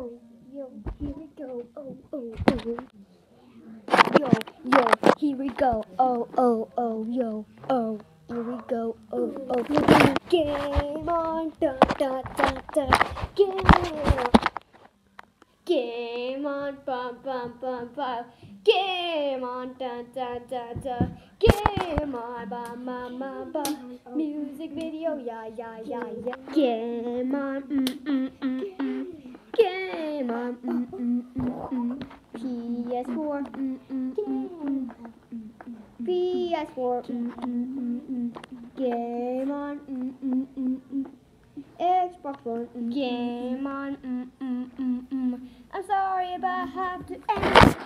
oh, yo, here we go, oh, oh, oh. Yo, yo, here we go, oh, oh, oh, yo, oh, here we go, oh, oh. We're game on, da, da, da, da, game. Game on, bum, bum, bum, bum. Game on, da, da, da, da. Game on, bum, bum, bum, bum. Music video, yeah, yeah, yeah, yeah. Game PS4, mm, mm, mm, mm. PS4, mm, mm, mm, mm. Game on. Xbox One, game on. I'm sorry, but I have to end.